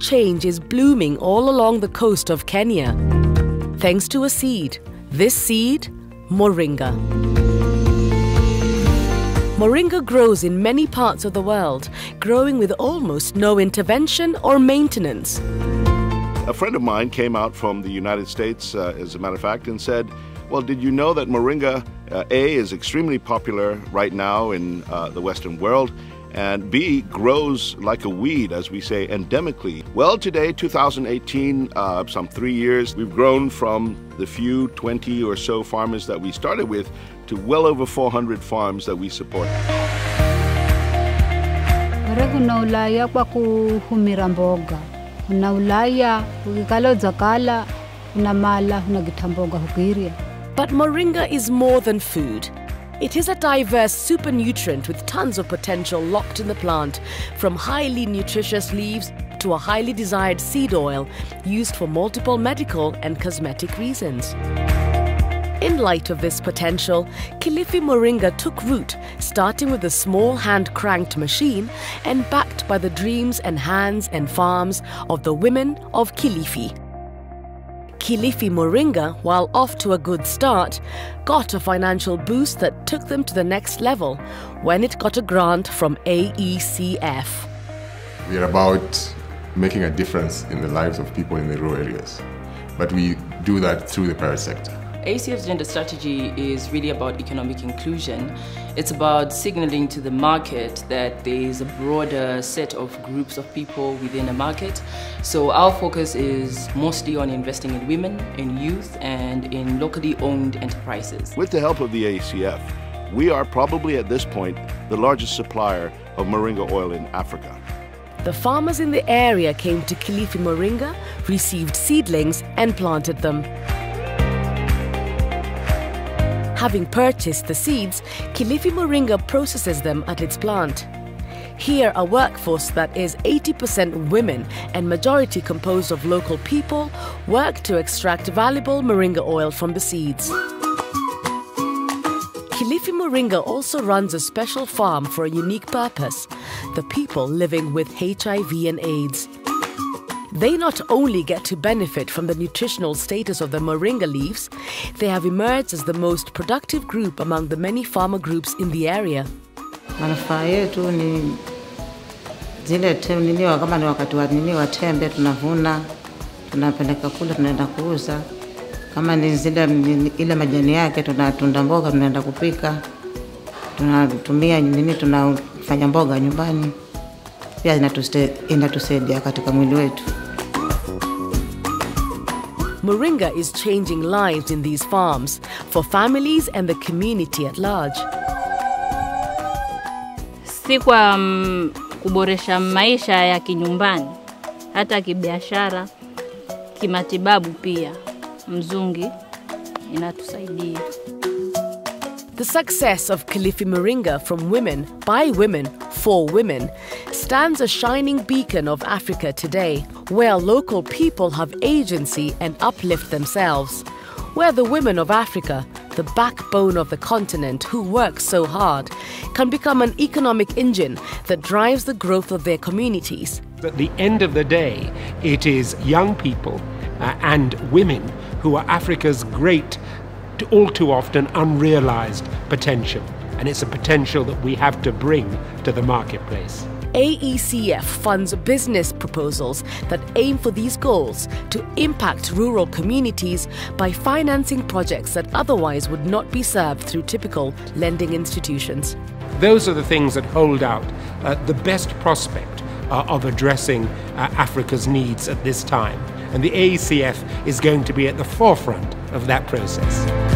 change is blooming all along the coast of Kenya. Thanks to a seed. This seed, Moringa. Moringa grows in many parts of the world, growing with almost no intervention or maintenance. A friend of mine came out from the United States, uh, as a matter of fact, and said, Well, did you know that Moringa uh, A is extremely popular right now in uh, the Western world? And B grows like a weed, as we say, endemically. Well, today, 2018, uh, some three years, we've grown from the few 20 or so farmers that we started with to well over 400 farms that we support. kuna ulaya kwa kuhumira mboga kuna ulaya ukikala udzakala unamala unagita mboga But moringa is more than food. It is a diverse super nutrient with tons of potential locked in the plant, from highly nutritious leaves to a highly desired seed oil used for multiple medical and cosmetic reasons. In light of this potential, Kilifi Moringa took root, starting with a small hand cranked machine and backed by the dreams and hands and farms of the women of Kilifi. Kilifi Moringa, while off to a good start, got a financial boost that took them to the next level when it got a grant from AECF. We are about making a difference in the lives of people in the rural areas, but we do that through the private sector. AECF's gender strategy is really about economic inclusion. It's about signaling to the market that there is a broader set of groups of people within a market. So our focus is mostly on investing in women, in youth, and in locally owned enterprises. With the help of the AECF, we are probably at this point the largest supplier of moringa oil in Africa. The farmers in the area came to Kilifi Moringa, received seedlings, and planted them. Having purchased the seeds, Kilifi Moringa processes them at its plant. Here, a workforce that is 80% women and majority composed of local people work to extract valuable moringa oil from the seeds. Kilifi Moringa also runs a special farm for a unique purpose the people living with HIV and AIDS. They not only get to benefit from the nutritional status of the moringa leaves, they have emerged as the most productive group among the many farmer groups in the area. Manufaa yetu ni zile nini, kama ni wakati wa nini wa tembe, tunavuna tunapeleka kule, tunaenda kuuza. Kama ni zile ile majani yake, tunatunda mboga, tunaenda kupika, tunatumia nini, tunafanya mboga nyumbani, pia inatusaidia katika mwili wetu. Moringa is changing lives in these farms for families and the community at large. Si kwa mm, kuboresha maisha ya kinyumbani, hata kibiashara, kimatibabu pia. Mzungi inatusaidia. The success of Kilifi Moringa from women, by women, for women stands a shining beacon of Africa today, where local people have agency and uplift themselves. Where the women of Africa, the backbone of the continent who work so hard, can become an economic engine that drives the growth of their communities. At the end of the day, it is young people uh, and women who are Africa's great all too often unrealized potential. And it's a potential that we have to bring to the marketplace. AECF funds business proposals that aim for these goals to impact rural communities by financing projects that otherwise would not be served through typical lending institutions. Those are the things that hold out uh, the best prospect uh, of addressing uh, Africa's needs at this time. And the AECF is going to be at the forefront of that process.